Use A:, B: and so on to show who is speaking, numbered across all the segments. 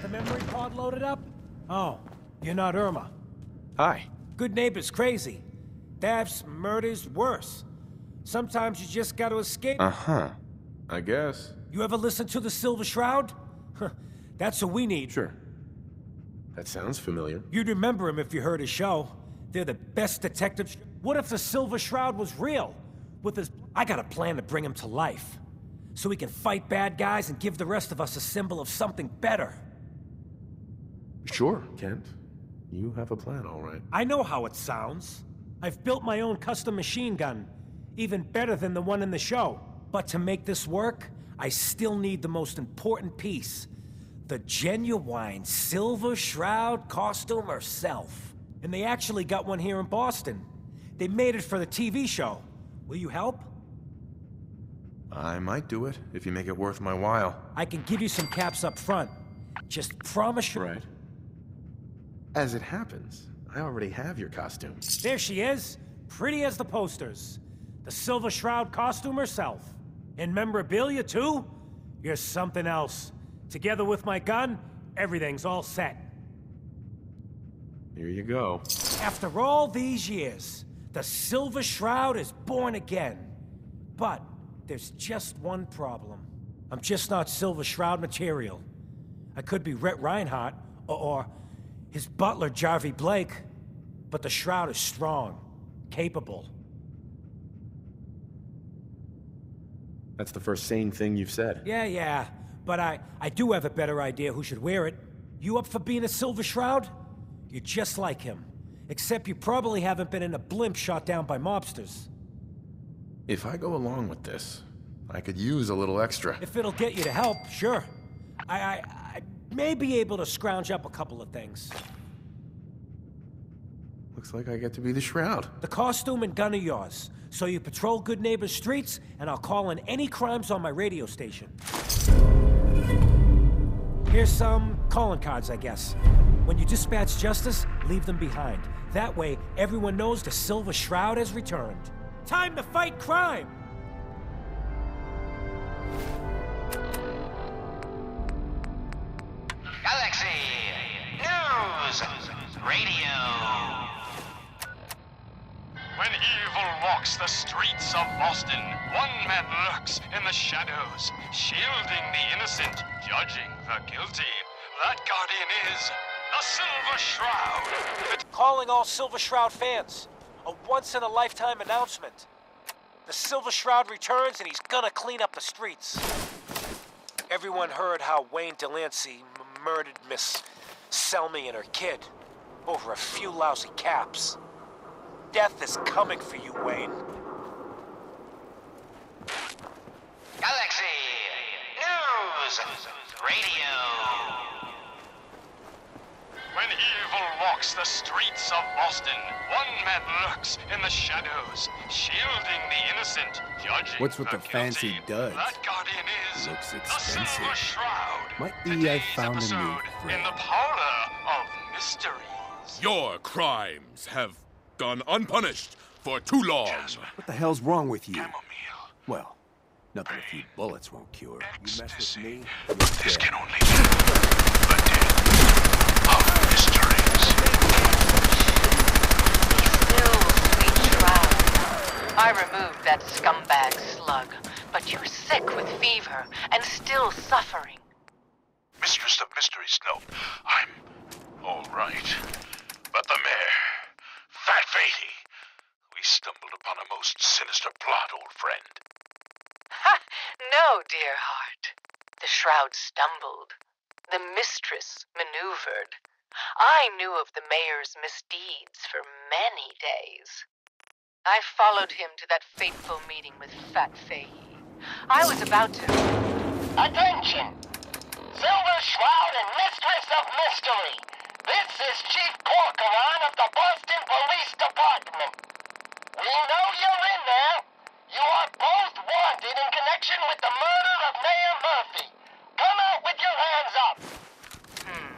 A: Got the memory card loaded up? Oh, you're not Irma.
B: Hi.
A: Goodneighbor's crazy. Thefts, murders, worse. Sometimes you just gotta escape.
B: Uh-huh. I guess.
A: You ever listen to the Silver Shroud? That's what we need.
B: Sure. That sounds familiar.
A: You'd remember him if you heard his show. They're the best detectives. What if the Silver Shroud was real? With his... I got a plan to bring him to life. So we can fight bad guys and give the rest of us a symbol of something better.
B: Sure, Kent. You have a plan, all right.
A: I know how it sounds. I've built my own custom machine gun. Even better than the one in the show. But to make this work, I still need the most important piece. The genuine Silver Shroud costume herself. And they actually got one here in Boston. They made it for the TV show. Will you help?
B: I might do it, if you make it worth my while.
A: I can give you some caps up front. Just promise you...
B: Right. As it happens, I already have your costume.
A: There she is, pretty as the posters. The Silver Shroud costume herself. And memorabilia, too? You're something else. Together with my gun, everything's all set.
B: Here you go.
A: After all these years, the Silver Shroud is born again. But there's just one problem. I'm just not Silver Shroud material. I could be Rhett Reinhardt, or, or his butler, Jarvie Blake. But the Shroud is strong, capable.
B: That's the first sane thing you've said.
A: Yeah, yeah. But I, I do have a better idea who should wear it. You up for being a Silver Shroud? You're just like him. Except you probably haven't been in a blimp shot down by mobsters.
B: If I go along with this, I could use a little extra.
A: If it'll get you to help, sure. I, I, I may be able to scrounge up a couple of things.
B: Looks like I get to be the Shroud.
A: The costume and gun are yours. So you patrol Goodneighbors streets, and I'll call in any crimes on my radio station. Here's some calling cards, I guess. When you dispatch justice, leave them behind. That way, everyone knows the Silver Shroud has returned. Time to fight crime!
C: News Radio.
D: When evil walks the streets of Boston, one man lurks in the shadows, shielding the innocent, judging the guilty. That guardian is the Silver Shroud.
A: Calling all Silver Shroud fans. A once-in-a-lifetime announcement. The Silver Shroud returns and he's gonna clean up the streets. Everyone heard how Wayne Delancey m- murdered Miss Selmy and her kid over a few lousy caps. Death is coming for you, Wayne.
C: Galaxy News Radio.
D: When evil walks the streets of Boston, one man lurks in the shadows, shielding the innocent, judging
E: What's with the
D: guilty.
E: fancy duds?
D: That guardian is
E: Looks expensive.
D: Silver Shroud.
E: Might be I
D: Today's
E: found a new
D: friend. in the parlor of mysteries.
F: Your crimes have gone unpunished for too long.
E: What the hell's wrong with you?
D: Chamomile.
E: Well, nothing a few bullets won't cure. You mess with me,
D: This
E: you're
D: can
E: dead.
D: only be the death of mysteries.
G: Still, sweet shroud. I removed that scumbag slug, but you're sick with fever and still suffering.
D: Mistress of Mysteries, no, I'm all right. But the mayor, Fat Fahey, we stumbled upon a most sinister plot, old friend.
G: Ha! No, dear heart. The shroud stumbled. The mistress maneuvered. I knew of the mayor's misdeeds for many days. I followed him to that fateful meeting with Fat Fahey. I was about to.
C: Attention! Silver Shroud and Mistress of Mystery. This is Chief Corcoran of the Boston Police Department. We know you're in there. You are both wanted in connection with the murder of Mayor Murphy. Come out with your hands up. Hmm.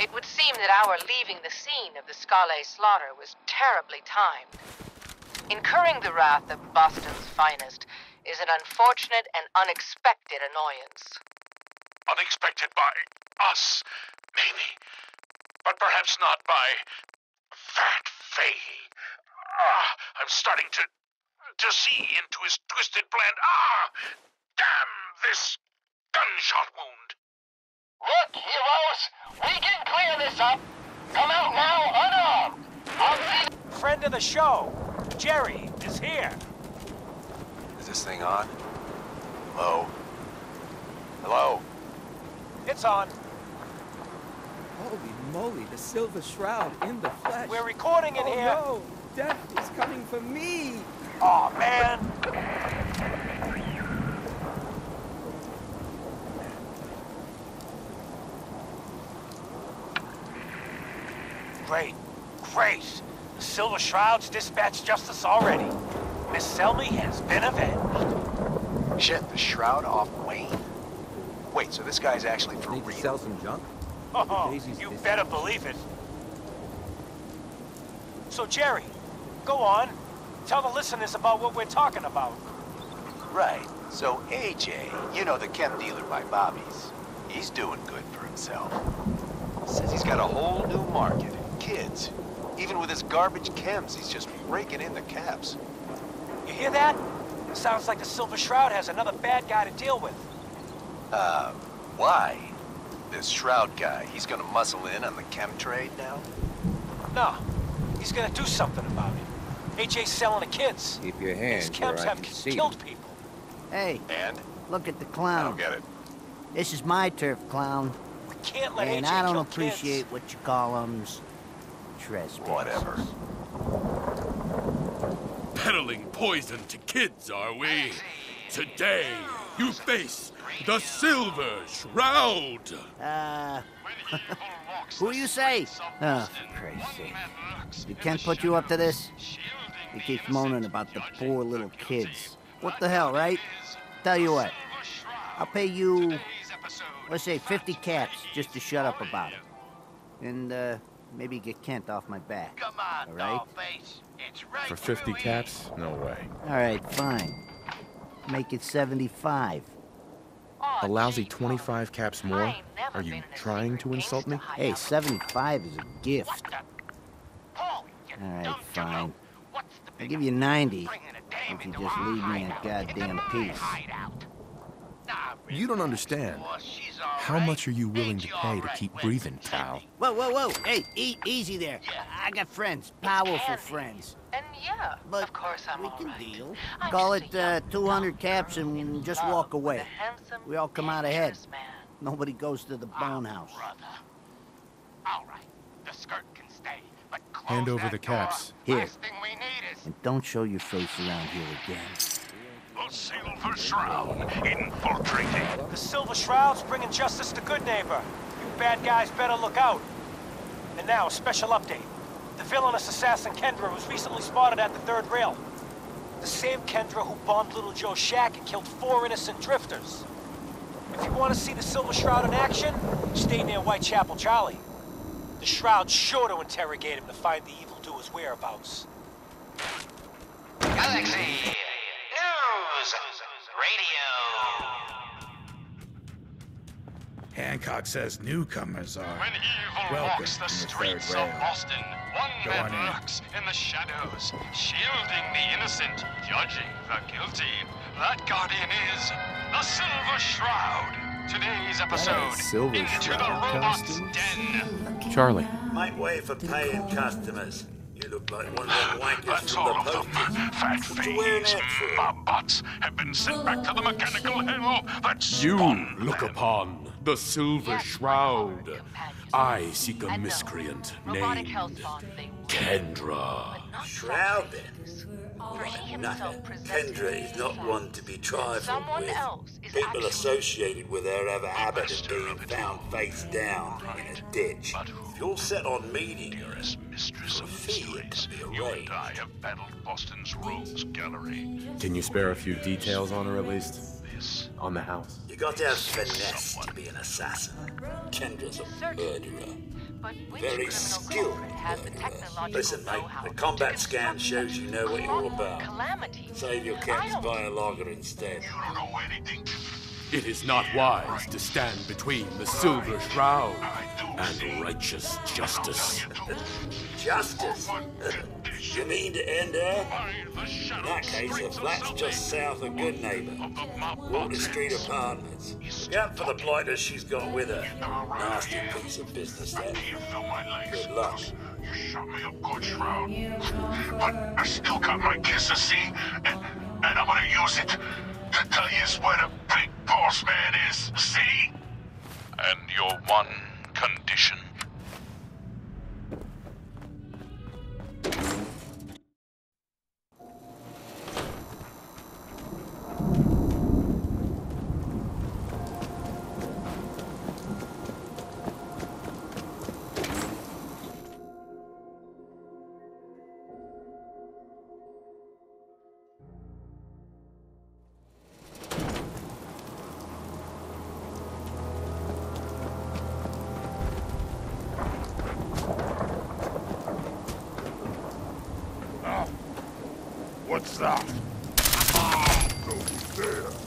G: It would seem that our leaving the scene of the Scale slaughter was terribly timed. Incurring the wrath of Boston's finest is an unfortunate and unexpected annoyance.
D: Unexpected by
H: Us, maybe. But perhaps not by Fat Fahey. Ah, I'm starting to to see into his twisted plan. Ah! Damn this gunshot wound.
C: Look, heroes, we can clear this up. Come out now unarmed. I'll see
A: Friend of the show, Jerry, is here.
E: Is this thing on? Hello? Hello?
A: It's on.
I: Holy moly, the Silver Shroud in the flesh.
A: We're recording it
I: oh,
A: here.
I: no! Death is coming for me!
A: Oh man. Great, great. The Silver Shroud's dispatched justice already. Miss Selmy has been avenged.
E: Shit, the shroud off Wayne? Wait, so this guy's actually for
I: Need to
E: real?
I: sell some junk?
A: Oh,
I: Daisy's
A: you
I: busy.
A: better believe it. So, Jerry, go on. Tell the listeners about what we're talking about.
E: Right. So AJ, you know the chem dealer by Bobby's, he's doing good for himself. Says he's got a whole new market. Kids. Even with his garbage chems, he's just raking in the caps.
A: You hear that? Sounds like the Silver Shroud has another bad guy to deal with.
E: Uh, why? This Shroud guy, he's gonna muscle in on the chem trade now?
A: No, he's gonna do something about it. AJ's selling the kids.
I: Keep your hands where
A: chems
I: I
A: have
I: see
A: killed
I: them.
A: people.
J: Hey,
E: And?
J: look at the clown.
E: I
J: clown.
E: don't get it.
J: This is my turf, clown.
A: We can't let
J: and
A: AJ
J: I don't
A: kill
J: appreciate
A: kids.
J: what you call them trespass.
E: Whatever.
F: Peddling poison to kids, are we? Today, you face the Silver Shroud.
J: Uh,
D: When evil walks
J: who
D: the
J: you say?
D: streets of
J: Oh,
D: Boston,
J: for Christ's sake. You can't put you up to this?
D: shadows, shielding
J: He keeps moaning about the poor little kids. What the hell, right? Tell you what, I'll pay you, let's say 50
D: Fat
J: caps just to shut up about it. And, uh, maybe get Kent off my back.
C: Come on,
J: All right.
C: Dollface. It's right
B: For 50
C: through
B: caps? No way.
J: All right, fine. Make it 75.
B: A lousy 25 caps more? Are you trying to insult me?
J: Hey, 75 is a gift.
C: Paul,
J: All right, fine.
C: What's the
J: I'll give you 90
C: bringing a dame
J: if you just leave me in goddamn
C: Into my
J: peace.
C: Hideout.
B: You don't understand.
C: boss,
B: How much are you willing
C: Ain't
B: to pay
C: all
B: to keep
C: with
B: breathing, pal?
J: Whoa, whoa, whoa! Hey, e- easy there. I got friends, powerful
G: handy.
J: friends.
G: And yeah,
J: But
G: of course I'm
J: we can
G: right.
J: deal.
G: I'm
J: Call it uh, 200 caps and just walk away. We all come out ahead.
G: Man.
J: Nobody goes to the
C: Ah,
J: bonehouse.
C: brother. All right, the skirt can stay, but close
B: Hand over
C: that
B: the
C: door.
B: caps.
J: Here.
C: Last thing we need is
J: And don't show your face around here again.
H: The Silver Shroud infiltrating.
A: The Silver Shroud's bringing justice to Goodneighbor. You bad guys better look out. And now, a special update. The villainous assassin Kendra was recently spotted at the third rail. The same Kendra who bombed Little Joe's shack and killed four innocent drifters. If you want to see the Silver Shroud in action, stay near Whitechapel Charlie. The Shroud's sure to interrogate him to find the evildoer's whereabouts.
C: Galaxy
K: Hancock says newcomers are
D: When evil
K: welcome
D: walks the
K: in the third
D: streets of. Boston, one
K: Go
D: man
K: on in.
D: lurks in the shadows, shielding the innocent, judging the guilty. That guardian is the Silver Shroud. Today's episode
B: Silver
D: into the
B: Shroud
D: robot's
B: costumes?
D: den.
B: Charlie,
L: Make way for paying customers. You look like one of them wankers
H: That's
L: from the
H: all of them. Fat
L: What you wearing
H: Fahey's
L: that for?
H: mob bots have been sent back to the mechanical hell that
F: You look
H: them.
F: upon the Silver Shroud. I seek a miscreant
G: Robotic
F: named
G: hellspawn they will,
F: Kendra.
G: but
L: Shroud, then?
G: For he himself
L: Nothing. Kendra is not one to be trifled
G: Someone
L: with.
G: else is
L: People associated with her have a habit of being found face down in a ditch. If you're set on meeting her,
H: Dearest mistress
L: for a
H: of
L: fee,
H: mysteries, you and. I have battled Boston's rogues gallery.
B: can you spare a few details on her at least?
H: This
B: On the house?
L: You got to have finesse to be an assassin. Kendra's a murderer.
G: But
L: Very skilled
G: culprit has the
L: murderer.
G: technological
L: Listen, mate, the combat scan shows you know what you're all about.
G: Calamity.
L: Save your
G: I
L: caps,
G: don't
L: buy a lager instead.
H: You don't know anything.
F: It is not wise to stand between the Silver Shroud and righteous justice.
L: Justice? you mean to end her? In that case, the flat's just south of Goodneighbor. Water Street Apartments. Look out for the blighters she's got with her. Nasty piece of business, that. Good luck.
M: You shot me up good, Shroud. But I still got my kisser, see? And, and I'm gonna use it to tell you where the big boss man is, see?
D: And your one condition.
M: What's that? Over there.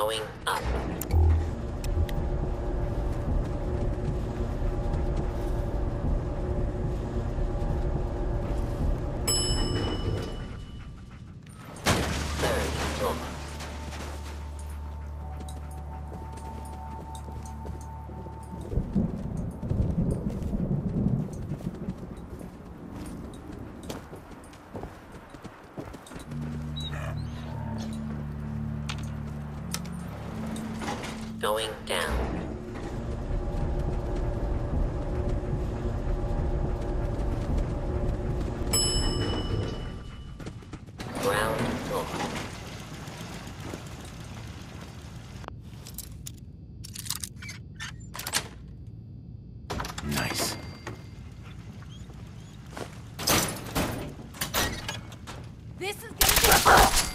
G: Going
N: This is gonna be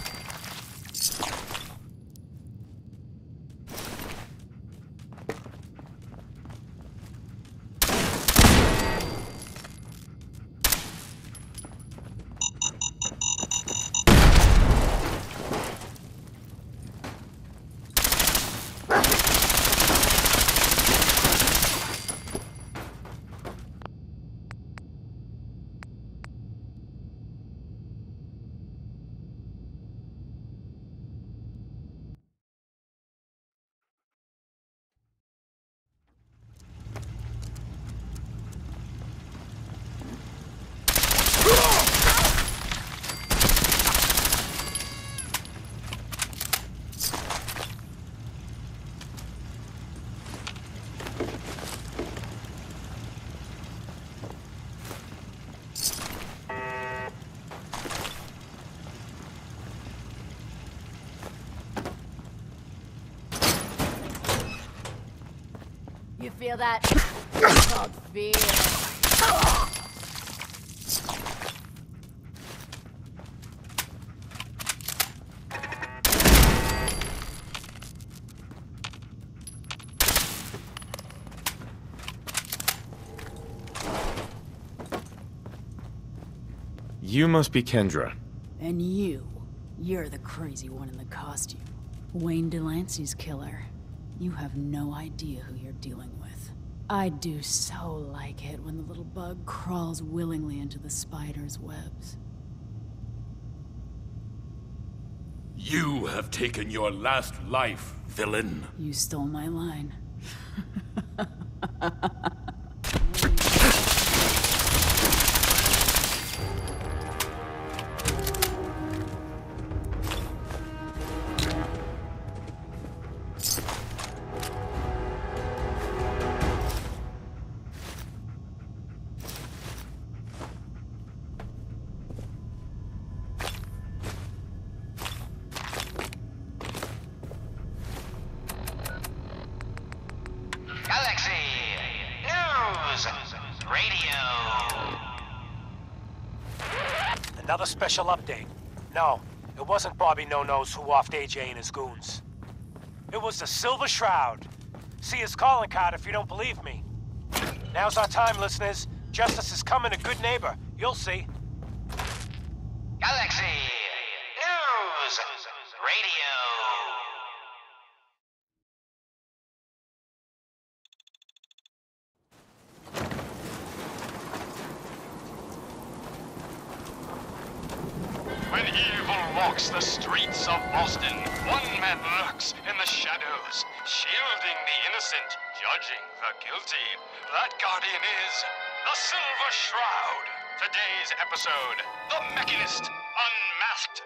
N: feel that? It's called fear.
B: You must be Kendra.
O: And you. You're the crazy one in the costume. Wayne Delancey's killer. You have no idea who you're dealing with. I do so like it when the little bug crawls willingly into the spider's webs.
F: You have taken your last life, villain.
O: You stole my line.
A: Special update. No, it wasn't Bobby No Nose who offed AJ and his goons. It was the Silver Shroud. See his calling card if you don't believe me. Now's our time, listeners. Justice is coming a good neighbor. You'll see.
D: Today's episode The Mechanist Unmasked.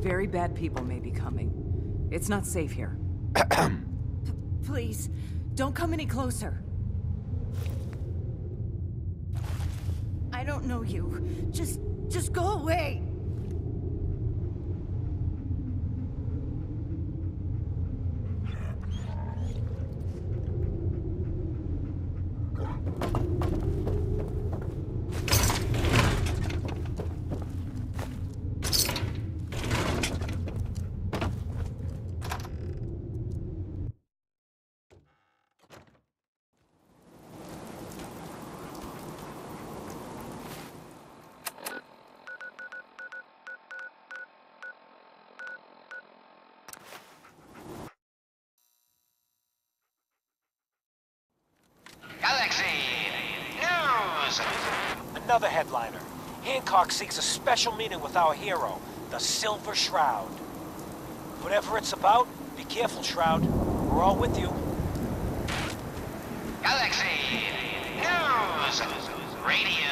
P: Some very bad people may be coming. It's not safe here. Please, don't come any closer. I don't know you. Just, just go away.
C: Galaxy News.
A: Another headliner. Hancock seeks a special meeting with our hero, the Silver Shroud. Whatever it's about, be careful, Shroud. We're all with you.
C: Galaxy News Radio.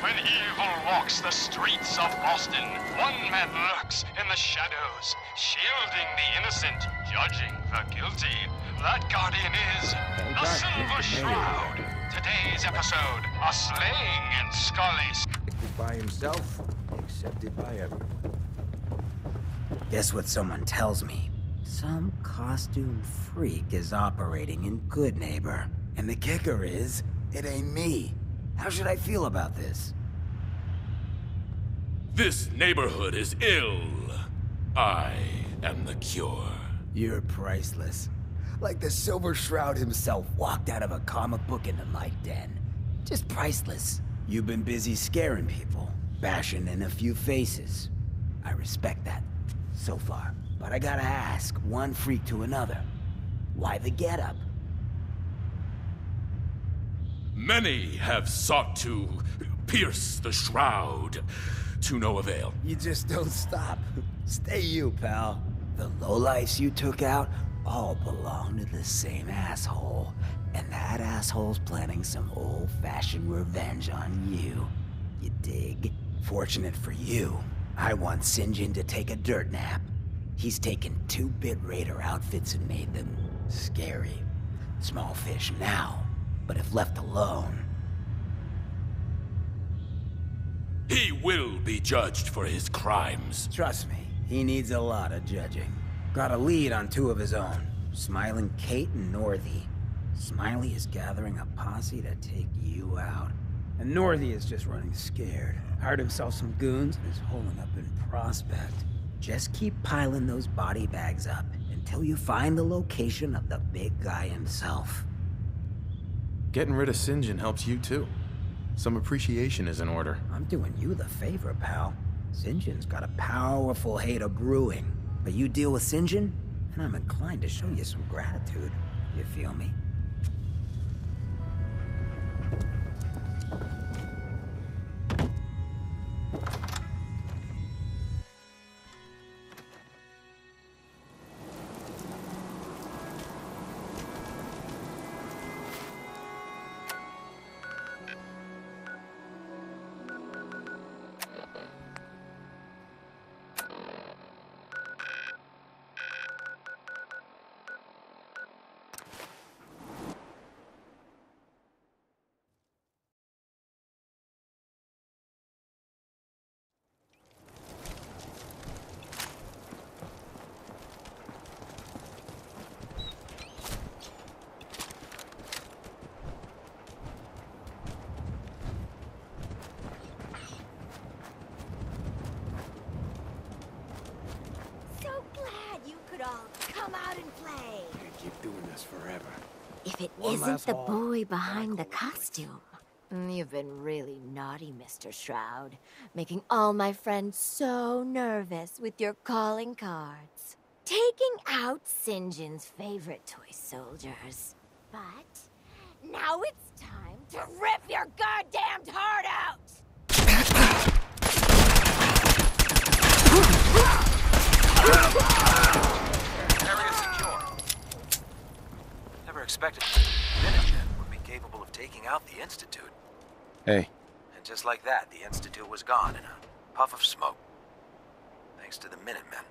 D: When evil walks the streets of Boston, one man lurks in the shadows, shielding the innocent, judging the guilty. That guardian is the Silver Shroud. Today's episode, a slaying in Scully.
Q: Accepted by himself, accepted by everyone.
R: Guess what someone tells me? Some costume freak is operating in Goodneighbor. And the kicker is, it ain't me. How should I feel about this?
F: This neighborhood is ill. I am the cure.
R: You're priceless. Like the Silver Shroud himself walked out of a comic book into my den. Just priceless. You've been busy scaring people, bashing in a few faces. I respect that, so far. But I gotta ask, one freak to another. Why the getup?
F: Many have sought to pierce the shroud to no avail.
R: You just don't stop. Stay you, pal. The lowlifes you took out all belong to the same asshole. And that asshole's planning some old-fashioned revenge on you. You dig? Fortunate for you, I want Sinjin to take a dirt nap. He's taken two Bit Raider outfits and made them scary. Small fish now, but if left alone,
F: He will be judged for his crimes.
R: Trust me, he needs a lot of judging. Got a lead on two of his own, Smiling Kate and Northy. Smiley is gathering a posse to take you out. And Northy is just running scared. Hired himself some goons and is holding up in Prospect. Just keep piling those body bags up until you find the location of the big guy himself.
B: Getting rid of Sinjin helps you too. Some appreciation is in order.
R: I'm doing you the favor, pal. Sinjin's got a powerful hate of brewing. But you deal with Sinjin, and I'm inclined to show you some gratitude. You feel me?
Q: Forever.
S: If it not the boy behind the costume. Mm, You've been really naughty, Mr. Shroud, making all my friends so nervous with your calling cards. Taking out Sinjin's favorite toy soldiers. But now it's time to rip your goddamned heart out!
E: Area secure. Never expected Minigen would be capable of taking out the Institute.
B: Hey,
E: And just like that, the Institute was gone in a puff of smoke. Thanks to the Minutemen.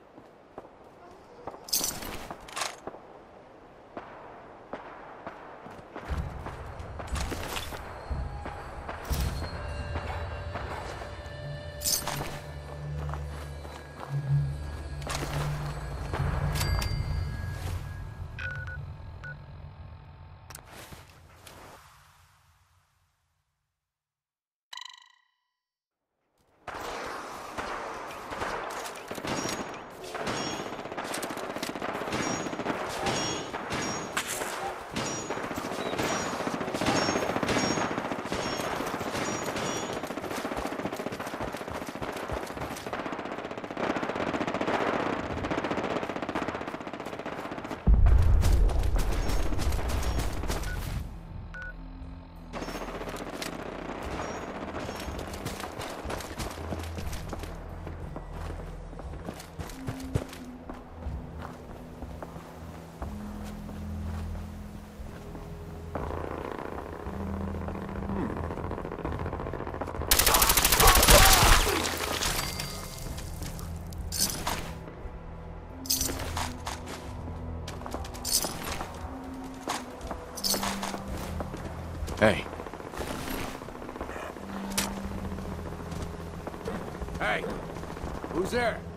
Q: Who's there?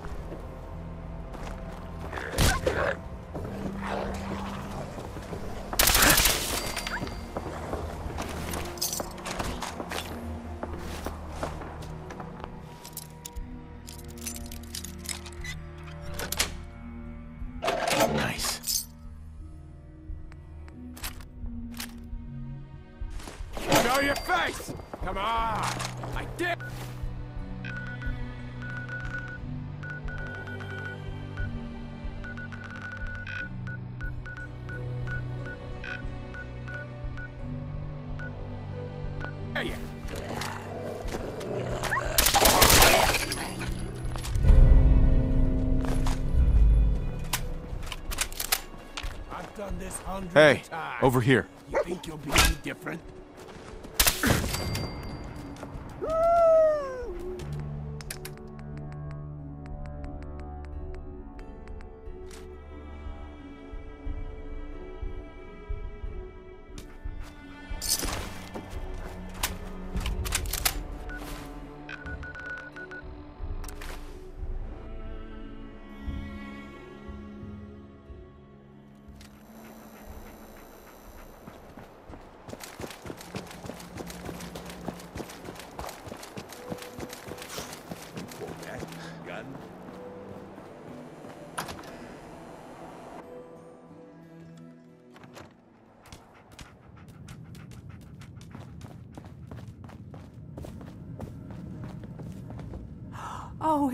B: hey,
I: times.
B: over here.
I: You think you'll be any different?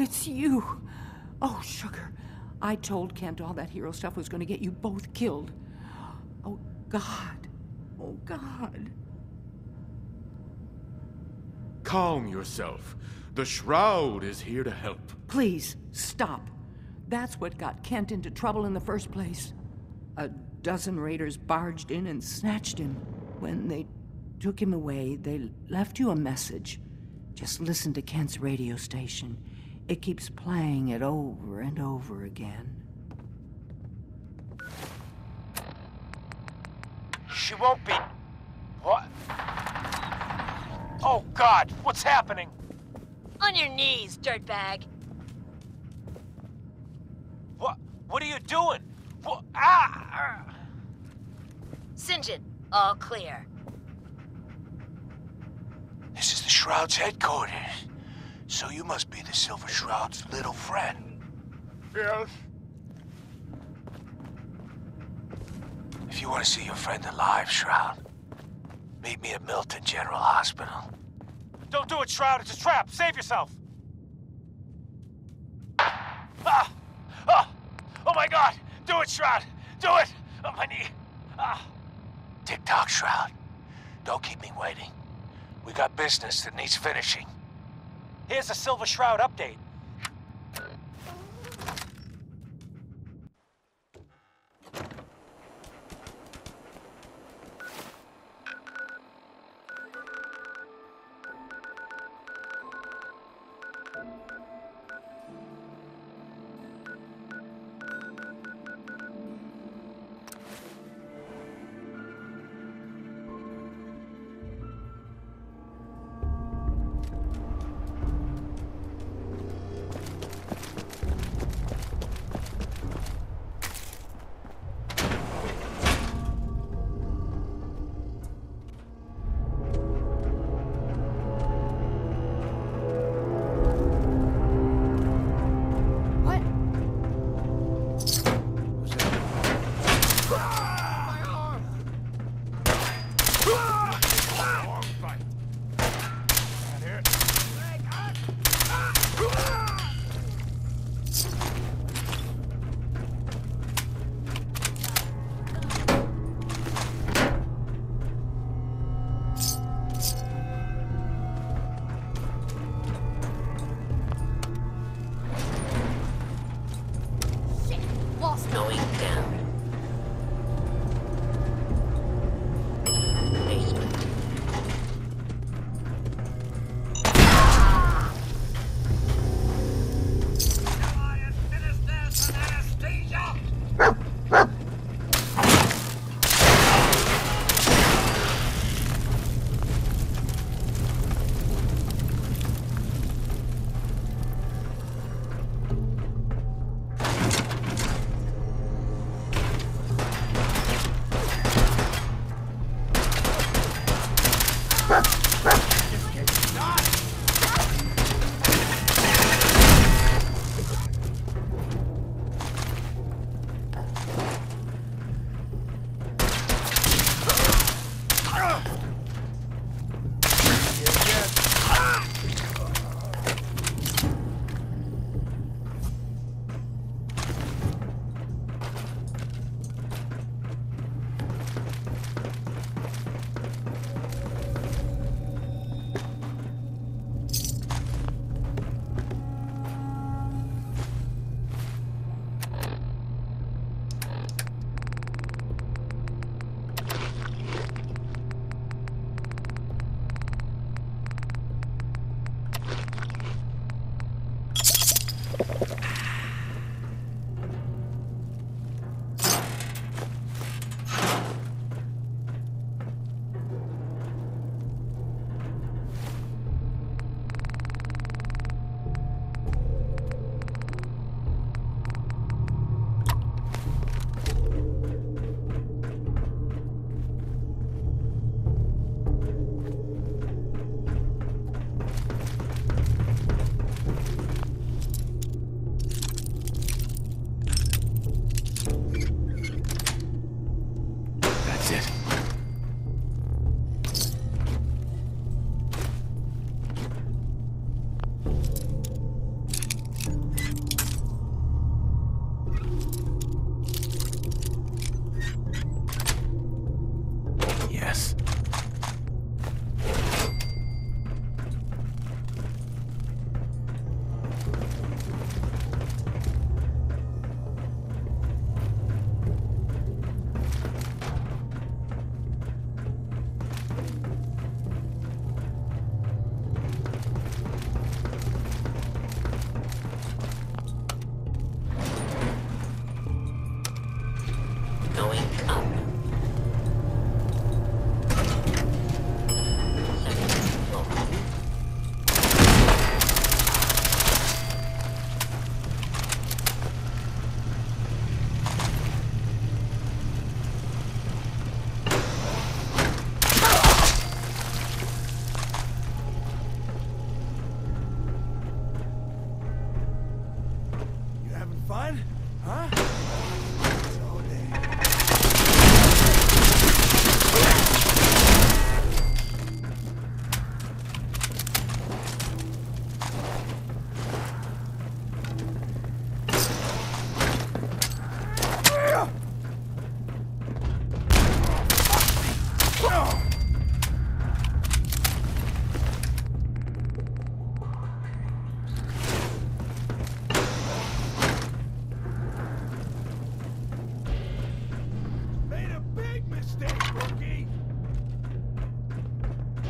T: It's you. Oh, sugar. I told Kent all that hero stuff was going to get you both killed. Oh, God. Oh, God.
F: Calm yourself. The Shroud is here to help.
T: Please, stop. That's what got Kent into trouble in the first place. A dozen raiders barged in and snatched him. When they took him away, they left you a message. Just listen to Kent's radio station. It keeps playing it over and over again.
A: She won't be. What? Oh, God, what's happening?
N: On your knees, dirtbag.
A: What? What are you doing? What? Ah!
N: Sinjin, all clear.
Q: This is the Shroud's headquarters. So you must be the Silver Shroud's little friend.
I: Yes.
Q: If you want to see your friend alive, Shroud, meet me at Milton General Hospital.
A: Don't do it, Shroud. It's a trap. Save yourself. Ah! Ah! Oh my God! Do it, Shroud! Do it! On my knee. Ah!
Q: Tick tock, Shroud. Don't keep me waiting. We got business that needs finishing.
A: Here's a Silver Shroud update.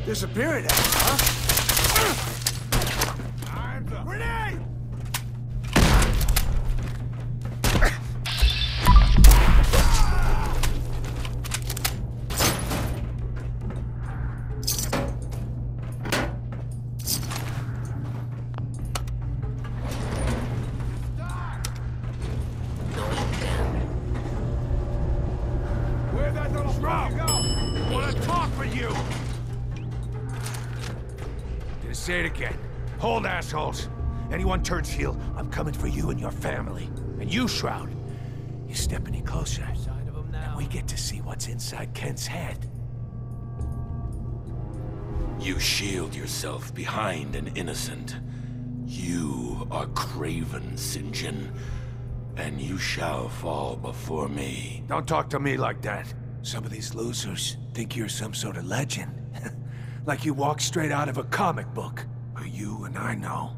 Q: Disappearing act, huh? Time's up. Grenade! Assholes. Anyone turns heel, I'm coming for you and your family. And you, Shroud, you step any closer, and we get to see what's inside Kent's head.
F: You shield yourself behind an innocent. You are Craven, Sinjin, and you shall fall before me.
Q: Don't talk to me like that. Some of these losers think you're some sort of legend. like you walk straight out of a comic book. You and I know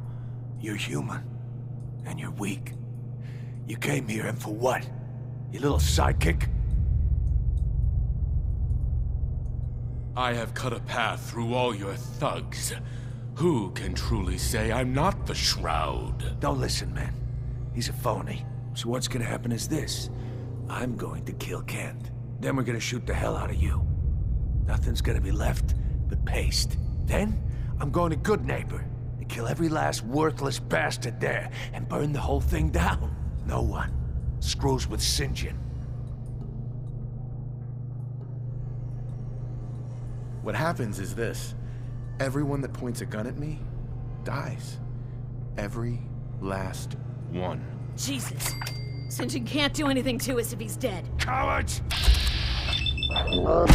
Q: you're human. And you're weak. You came here and for what? You little sidekick?
F: I have cut a path through all your thugs. Who can truly say I'm not the Shroud?
Q: Don't listen, man. He's a phony. So what's gonna happen is this. I'm going to kill Kent. Then we're gonna shoot the hell out of you. Nothing's gonna be left but paste. Then, I'm going to Goodneighbor and kill every last worthless bastard there and burn the whole thing down. No one screws with Sinjin.
B: What happens is this. Everyone that points a gun at me dies. Every last one.
U: Jesus. Sinjin can't do anything to us if he's dead.
Q: Cowards!
B: Uh.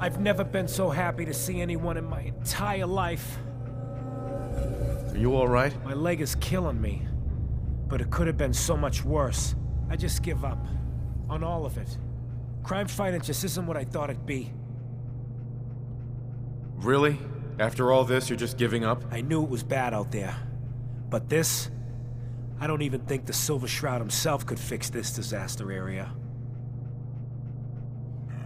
A: I've never been so happy to see anyone in my entire life.
B: are you alright?
A: My leg is killing me. But it could have been so much worse. I just give up. On all of it. Crime fighting just isn't what I thought it'd be.
B: Really? After all this, you're just giving up?
A: I knew it was bad out there. But this? I don't even think the Silver Shroud himself could fix this disaster area.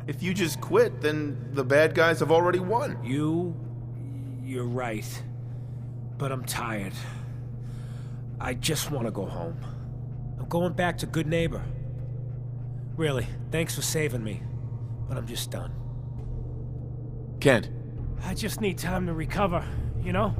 B: If you just quit, then the bad guys have already won.
A: You. You're right. But I'm tired. I just want to go home. I'm going back to Goodneighbor. Really, thanks for saving me. But I'm just done.
B: Kent,
A: I just need time to recover, you know?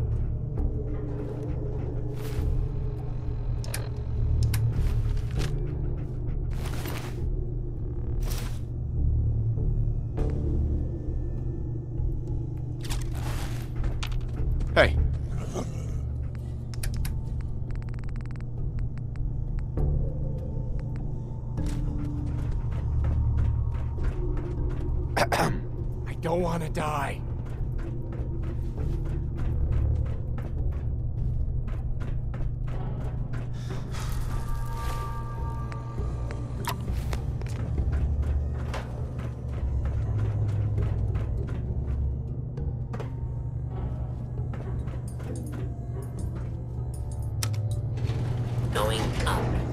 V: Going up.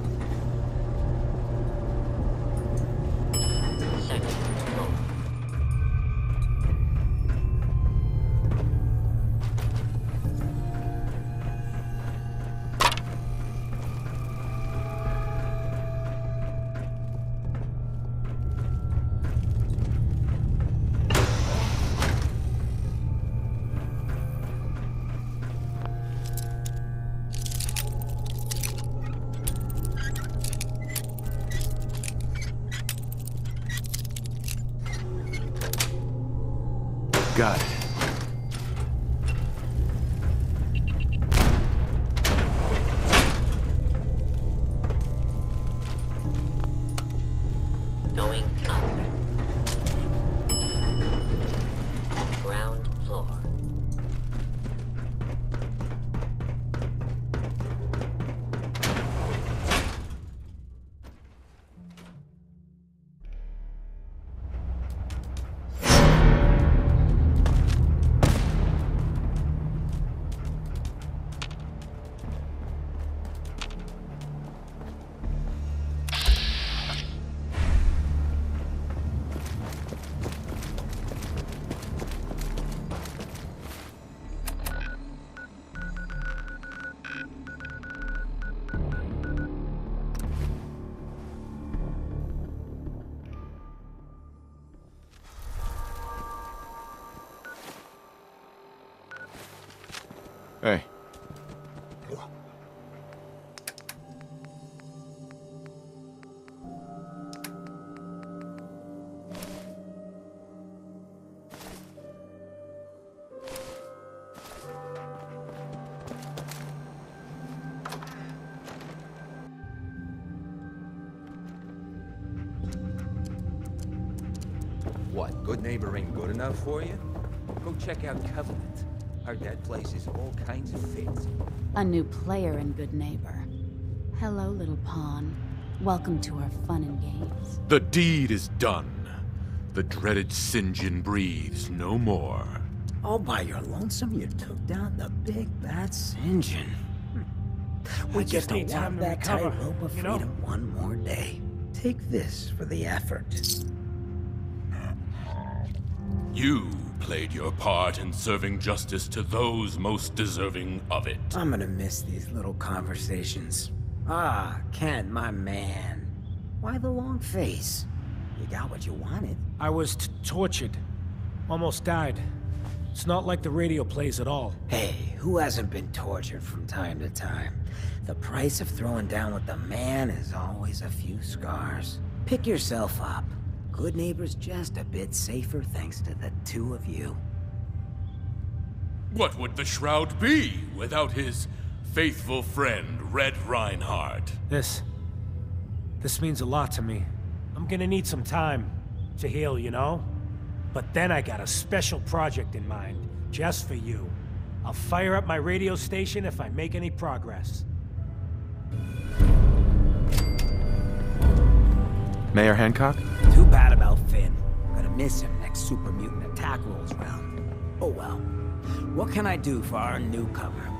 I: For you? Go check out Covenant. Heard that place is all kinds of fancy.
O: A new player and Goodneighbor. Hello, little pawn. Welcome to our fun and games.
F: The deed is done. The dreaded Sinjin breathes no more.
R: All by your lonesome, you took down the big bad Sinjin. Hmm. We
A: I just
R: get to
A: need time
R: walk
A: to
R: that
A: recover,
R: tightrope of
A: you know?
R: freedom one more day. Take this for the effort.
F: You played your part in serving justice to those most deserving of it.
R: I'm gonna miss these little conversations. Ah, Kent, my man. Why the long face? You got what you wanted.
A: I was t- tortured. Almost died. It's not like the radio plays at all.
R: Hey, who hasn't been tortured from time to time? The price of throwing down with the man is always a few scars. Pick yourself up. Goodneighbor's just a bit safer thanks to the two of you.
F: What would the Shroud be without his faithful friend, Red Reinhardt?
A: This. This means a lot to me. I'm gonna need some time to heal, you know? But then I got a special project in mind, just for you. I'll fire up my radio station if I make any progress.
B: Mayor Hancock?
R: Bad about Finn. Gonna miss him next super mutant attack rolls round. Oh well. What can I do for our newcomer?